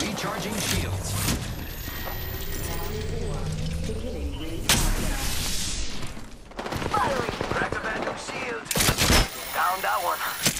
Recharging shields. Firing! Crack a shield. Down that one.